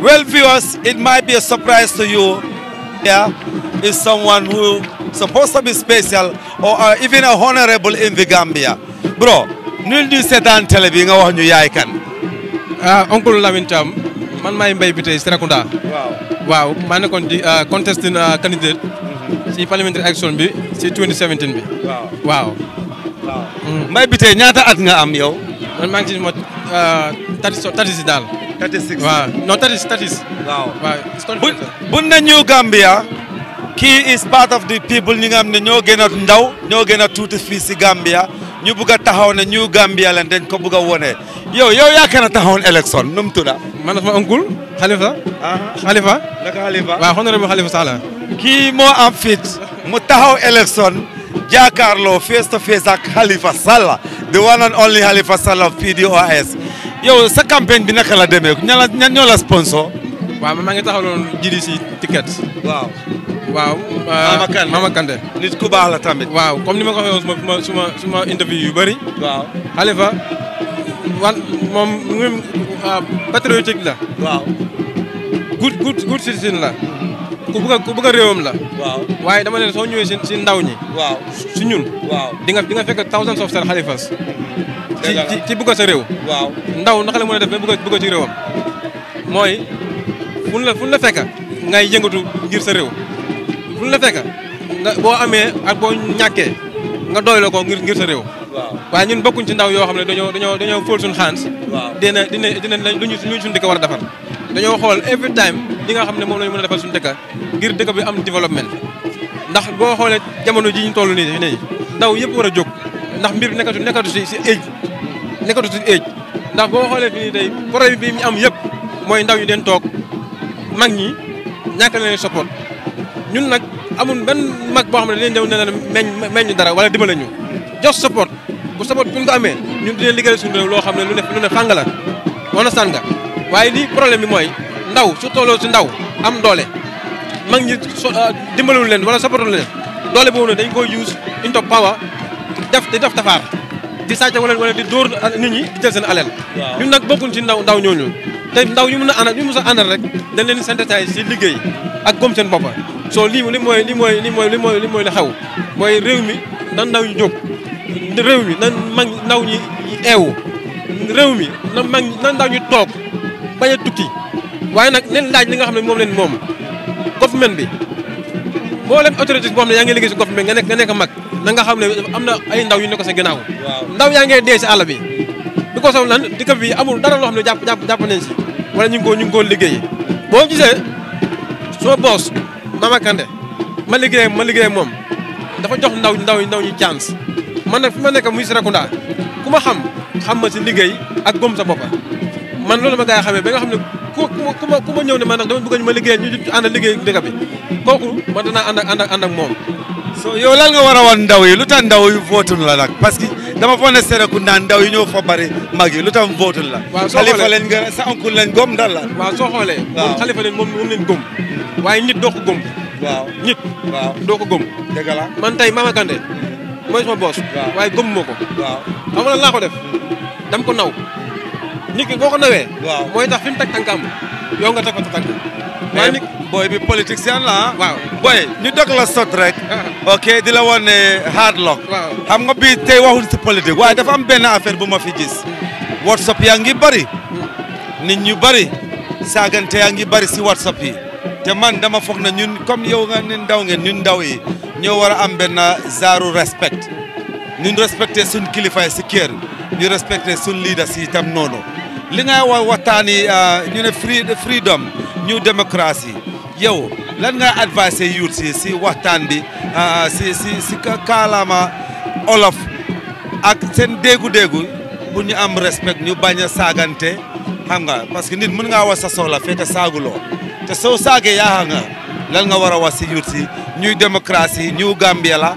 Well, viewers, it might be a surprise to you. Here is someone who supposed to be special or uh, even a honorable in the Gambia. bro nul di seetaan télé bi nga wax ñu yaay kan. ah oncle Lamine Thiam man maay mbay bi tey Serekunda. waaw waaw maa nekkoon di ah, contestant ah, candidate si mhm. parliamentary election bi si 2017 bi. waaw waaw. waaw mm. mbay bi tey ñaata at nga am yow. man maa ngi ci mot ah, tati so tati si daal. tati si waaw non tati si tati si. waaw waaw. bu bu nañu Gambia. kii is part of the people ñi nga xam ne ñoo gën a ndaw ñoo gën a tuuti fii si Gambia ñu bugg a taxaw ne ñu Gambia leen dañ ko bugg a wone yow yow yaa kan a taxawoon élection nu mu tudda man sama oncle Khalifa. Khalifa. naka Khalifa waaw honorable Khalifa Sallah. kii moo am fit mu taxaw élection jàkkaarloo face to face ak Khalifa Sallah the one and only Khalifa Sallah of PDOIS yow sa campagne bi naka la demee ñan la ñan ñoo la sponsor waaw man maa ngi taxawaloon GDC ticket. waaw. waaw. Mama Kande Mama Kande. nit ku baax la tamit. waaw comme ni ma ko waxee woon suma suma suma interview yu bëri. waaw Khalifa wan moom moom ah, patriotique la. waaw. good good good citizen la. ku bëgg a ku bëgg a réewam la. waaw waaye dama ne soo ñëwee si si ndaw ñi. waaw si ñun. waaw di nga di nga fekk thousands of star Khalifas. ci dëgg la ci ci bëgg sa réew. waaw. ndaw naka la mën a def ba bëgg a bëgg ci réewam. mooy fu la fu la fekk ngay yëngatu ngir sa réew fu la fekk nga boo amee ak boo ñàkkee nga doyloo ko ngir ngir sa réew. waaye ñun bokkuñ ci ndaw yoo xam ne dañoo dañoo dañoo fóol suñu xaalis. waaw dina dina dina lu ñu suñu dëkk war a defar. dañoo xool every time li nga xam ne moom la ñu mën a defal suñu dëkk ngir dëkk bi am développement ndax boo xoolee jamono ji ñu toll nii nii ndaw yëpp war a jóg ndax mbir nekkatu nekkatu si si age nekkatu si age ndax boo xoolee fii tey problème bi ñu am yëpp mooy ndaw yi den toog mag ñi ñàkk leen support ñun nag amul benn mag boo xam ne dañuy ñëw ne leen meñ meñ ñu dara wala dimbale ñu jox support bu support bu ñu ko amee ñun dinañ liggéeyal suñu réew loo xam ne lu ne lu ne fàng la wana sàn nga waaye lii problème bi mooy ndaw su tolloo si ndaw am doole mag ñi so ah, dimbalul leen wala sapatul leen doole boobu nag dañ koy use into power def di def tafaar di sàcc wala wala di dóor ah, nit ñi di jël seen alal. waaw ñun nag bokkuñ ci ndaw ndaw ñooñu. te ndaw ñu mën a àndal ñu mën a àndal rek dañ leen synthétiser si liggéey ak gom seen bopp soo lii li mooy li mooy li mooy li mooy li mooy li xew mooy réew mi nan ndaw ñu jóg réew mi nan mag ndaw ñi eewu réew mi nan mag nan ndaw ñu toog bañ a tukki waaye nag leen laaj li nga xam ne moom leen moom government bi moo leen autorité boo xam ne yaa ngi liggéey si government nga nekk nga nekk mag na nga xam ne am na ay ndaw yu ne ko sa ginnaaw ndaw yaa ngay dee si àll bi bi ko sow lan dëkk bi amul dara loo xam ne jàpp jàpp jàpp nañ si wala ñu ngi ko ñu ngi ko liggéey boo gisee soo boos Mama Kandé ma liggéey ma liggéey moom dafa jox ndaw ndaw ndaw ñu chance man nag fi ma nekk muy Serekunda ku ma xam xam ma si liggéey ak gëm sa bopp man loolu ma gaa yi xamee ba nga xam ne ku ku ma ku ma ñëw ne man nag dama bëgg ma liggéey ñu ànd liggéey dëkk bi kooku man danaa ànd ak ànd ak ànd ak moom. so yow lan nga war a wan ndaw yi lu tax ndaw yi vootun la nag parce que dama foog ne Serekunda ndaw yi ñoo fa bari mag yi lu tax vootun la. waaw soo xoolee Xalifa leen nga sa oncle leen gom dal la. waaw soo xoolee. waaw moom xalifa leen moom moom leen gëm. waaye nit doo ko gëm. waaw nit. waaw doo ko gëm. dëgg la man tey Mama Kandé mooy sama boos. waaye gëm moo ko. waaw xam nga laa ko def dam ko naw. nit ki boo ko nawee. waaw mooy tax fi mu teg tànkam yow nga teg ko sa tànk. waaye nit booy bi politicien la ah. waaw booy ñu dog la sot rek. Ah. ok di la woon ne hard lock. waaw xam nga bii tey waxul si politique waaye dafa am benn affaire bu ma fi gis. WhatsApp yaa ngi bari. nit ñu bari saagante yaa ngi bari si whatsapp yi te man dama foog na ñun comme yow nga ne ndaw ngeen ñun ndaw yi ñoo war a am benn zaaru respect ñun respecté suñ kilifa yi si kër ñu respecté suñ leaders yi itam noonu li ngay wax waxtaani ñu ne free freedom ñu démocratie yow lan nga advice youth si si waxtaan bi ah, si si si kaalaama olof ak seen déggu-déggu pour ñu am respect ñu bañ a saagante xam nga parce que nit mën ngaa wax sa soxla fekk saaguloo te soo saagee yaa nga lan nga war a wax si youth si ñuy démocratie ñu Gambia la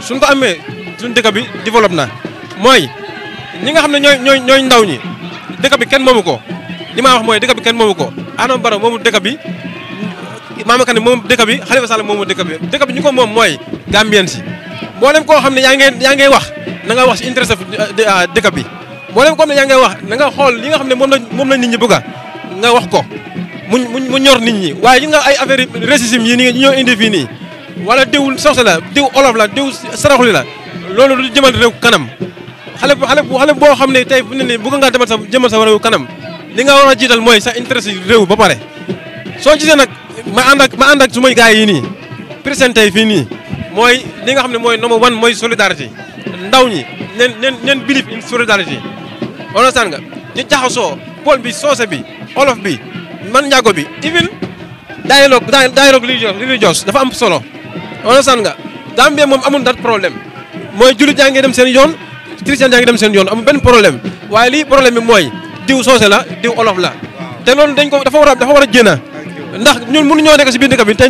suñ ko amee suñ dëkk bi développe na mooy ñi nga xam ne ñooy ñooy ñooy ndaw ñi dëkk bi kenn moomu ko li ma wax mooy dëkk bi kenn moomu ko Adama Barrow moomu dëkk bi Mama Kane moomu dëkk bi Khalifa Sall moomu dëkk bi dëkk bi ñu ko moom mooy Gambien si mboolem koo xam ne yaa ngi yaa ngay wax na nga wax si intérêt ah, dëkk bi mboolem koo xam ne yaa ngay wax na nga xool li nga xam ne moom la moom la nit ñi bëgg nga wax ko mu mu ñor nit ñi waaye yi nga ay affaire racisme yi ni ñoo indi fii nii wala diw soxna la diw olof la diw saraxuli la loolu du jëmal réew kanam xale bu xale bu xale boo xam ne tey bu ne nii bëgg ngaa demal sa jëmal sa réew kanam li nga war a jiital mooy sa intérêt si réew ba pare. soo gisee nag ma ànd ak ma ànd ak su may gars yi nii présenté yi fii nii mooy li nga xam ne mooy number one mooy solidarité ndaw ñi nen nen nen bilif in solidarité understand nga ñu jaxasoo pol bi soose bi olof bi man njaago bi even dialogue dialogue religion religious dafa am solo understand nga Gambie moom amul dat problème mooy jullit yaa ngi dem seen yoon christian yaa ngi dem seen yoon amul benn problème waaye lii problème bi mooy diw soose la diw olof la te loolu dañ ko dafa war a dafa war a génn ndax ñun mënu ñoo nekk si biir dëkk bi te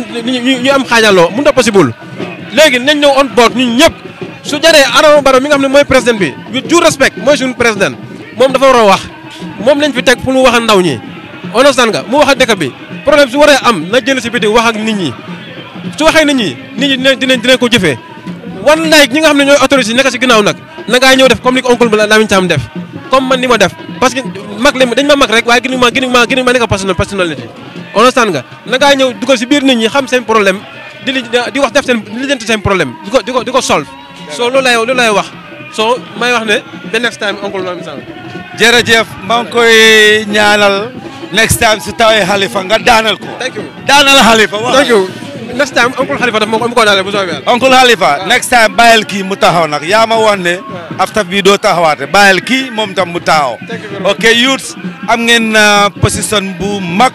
ñu am xaajaloo mënut a possible léegi nañ ñëw on board ñun ñëpp su jaree Adama Barrow mi nga xam ne mooy président bi with due respect mooy suñu président moom dafa war a wax moom lañ fi teg pour mu wax ndaw ñi onosaan nga mu wax ak dëkk bi problème su waree am na jël si biti wax ak nit ñi su waxee nit ñi nit ñi dinañ dinañ dinañ ko jëfee wan laay ñi nga xam ne ñooy autorité yi nekk si ginnaaw nag na ngaa ñëw def comme ni ko oncle Lamine Thiam def comme man ni ma def parce que mag lañ dañ ma mag rek waaye gënu ma gënu ma gënu ma nekk personnel personnalité onosaan nga na ngaa ñëw dugal si biir nit ñi xam seen problème di li di wax def seen li leen seen problème di ko di ko di ko solve soo lu lay lu lay wax soo may wax ne the next time oncle Mami Sall. jërëjëf maa ngi koy ñaanal next time su tawee xalifa nga daanal ko. thank you daanal xalifa waaw. thank you next time oncle xalifa daf moo ko ko daanal bu soobee yàlla. oncle xalifa next time bàyyil kii mu taxaw nag yaa ma wax ne. after bii doo taxawaate bàyyil kii moom tam mu taxaw. ok youths am ngeen uh, position bu mag.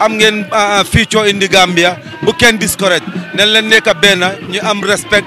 am ngeen uh, uh, future in the Gambia bu kenn discourage nañ leen nekk benn ñu am respect